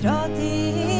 trots